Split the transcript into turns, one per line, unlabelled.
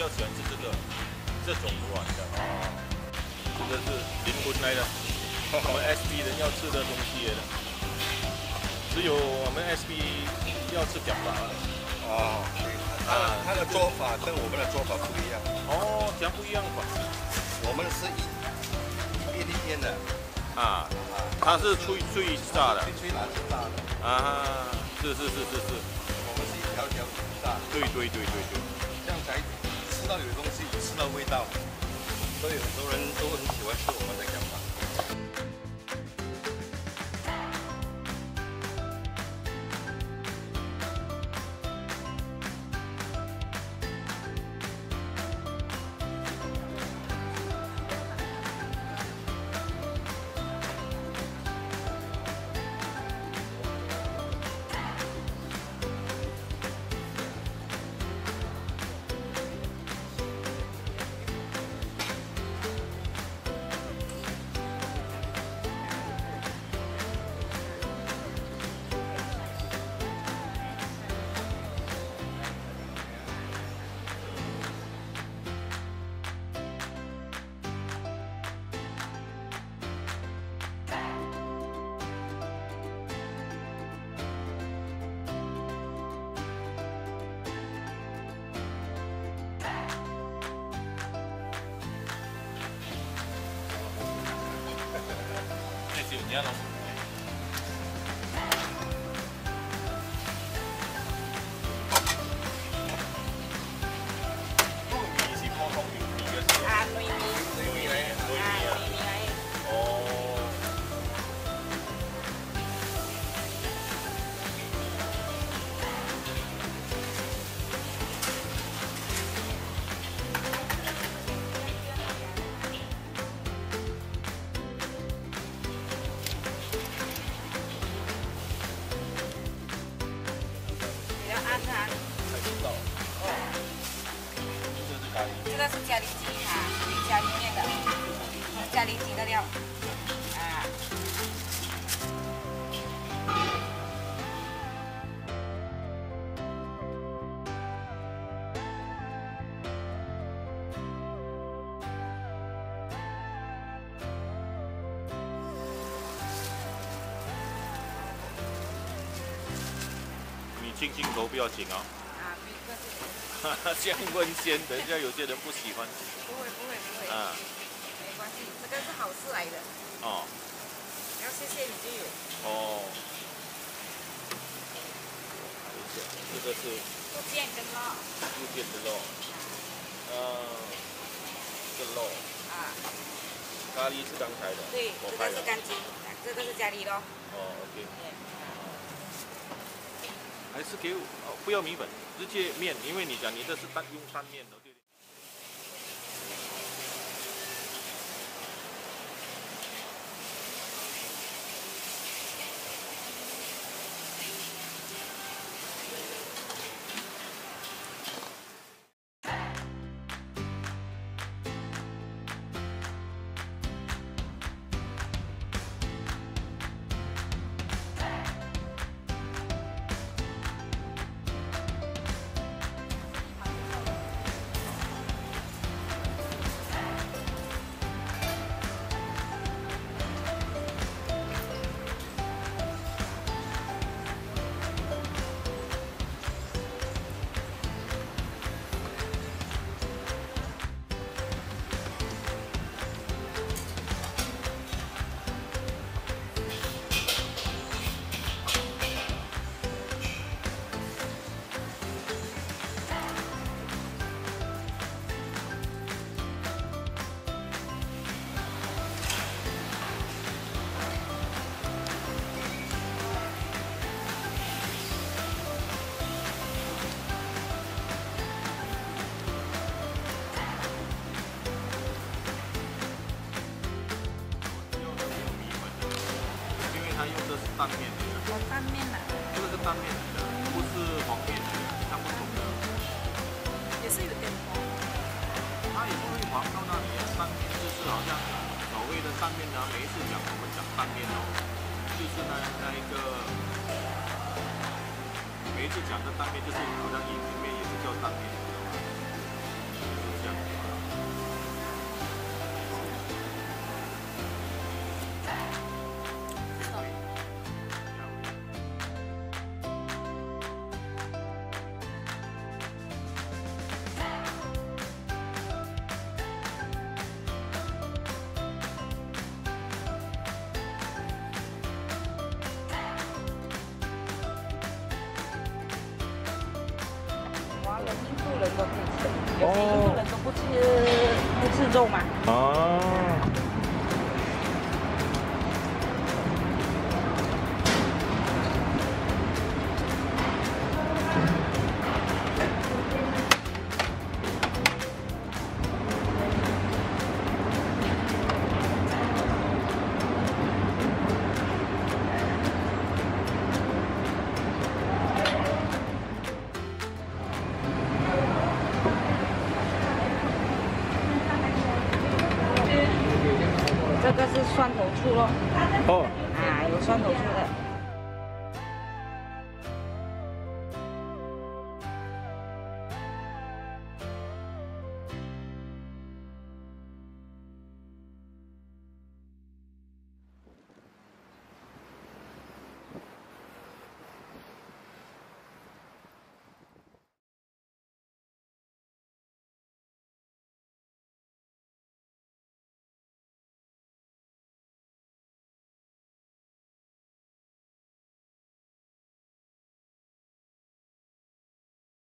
较喜欢吃这个这种软的哦，这个是灵魂来的，我们 SB 人要吃的东西来的，只有我们 SB 要吃讲法
哦，啊，他的做法跟我们的做法不一样。
哦，讲不一样吧？
我们是一一片一片的，
啊，他是脆脆炸的。
脆脆蓝是炸的，
啊，是是是是是，
我们是一条条炸的，
对对对对对。
到有东西，吃到味道。所以很多人都很
这咖喱
鸡哈，家里面的，咖喱鸡的料，啊。
你轻轻头不要紧，
啊，
降温先，等一下有些人不喜欢。
不会不会不会，
啊，
没关系，这个是好事来的，
哦，
只要谢谢你就有。
哦。这个是
不见跟辣
福建的肉，呃，这个肉，
啊，
咖喱是刚才的，
对。这个是干鸡，这个是咖喱咯。
哦，OK，还是给我哦，不要米粉，直接面，因为你讲你这是单用单面的，它用的是单面的，
我翻面了，
这个是单面的，不是黄面的，它不同的。
也是有点黄。
它也不会黄到那里啊，单面就是好像所谓的单面呢，每一次讲我们讲单面哦，就是那那一个，每一次讲的单面就是好像
人都可以吃，有些人都不吃不吃肉嘛。
啊。
这个是蒜头醋咯，
哦，
啊，有蒜头醋的。